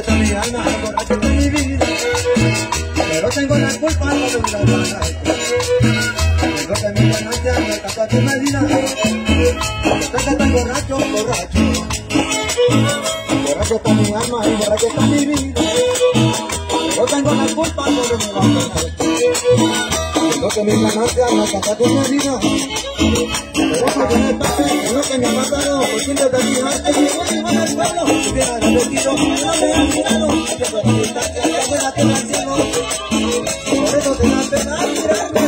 está mi alma, borracho está mi vida. Pero tengo la culpa de borracho. Tengo que mi me canta tu medida. Está tan borracho, borracho. Borracho está mi alma borracho está mi vida. Yo tengo la culpa de la borracho. Tengo que mi ganancia me canta tu medida. Pero eso que me pasa, no que me mataron, por siempre te fijaste, que no se van al pueblo, si bien arrepentido, no me han mirado, que por distancia, que te la cielo. Por eso te da pena mirarme,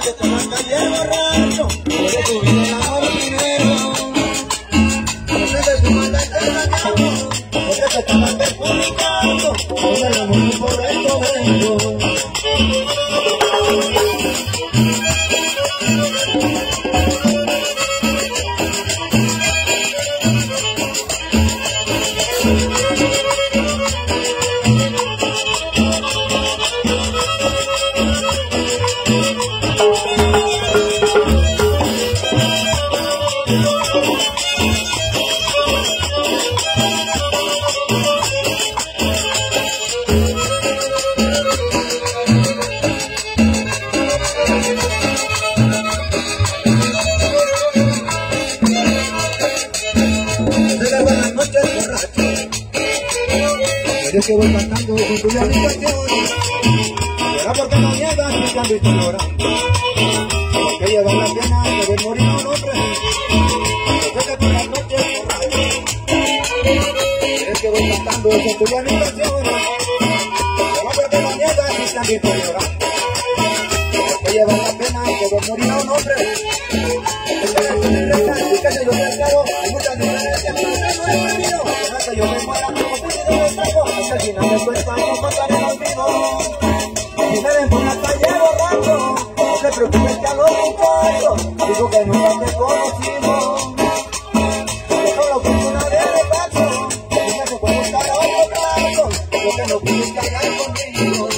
que te el borracho, por eso el. No te por eso te el publicando, por el amor y por eso vengo. Eres que voy cantando con tu habitación. Será porque no niegas mi canto y estoy llorando. Porque lleva la pena de ver morir un hombre. Yo sé que por las noches, borracho. Eres que voy cantando con tu habitación. Será porque no niegas mi canto y estoy llorando. Porque lleva la pena de ver morir un hombre. Terminando su espanto, pasaré el me no te preocupes que a los digo que otro no pudiste hablar conmigo.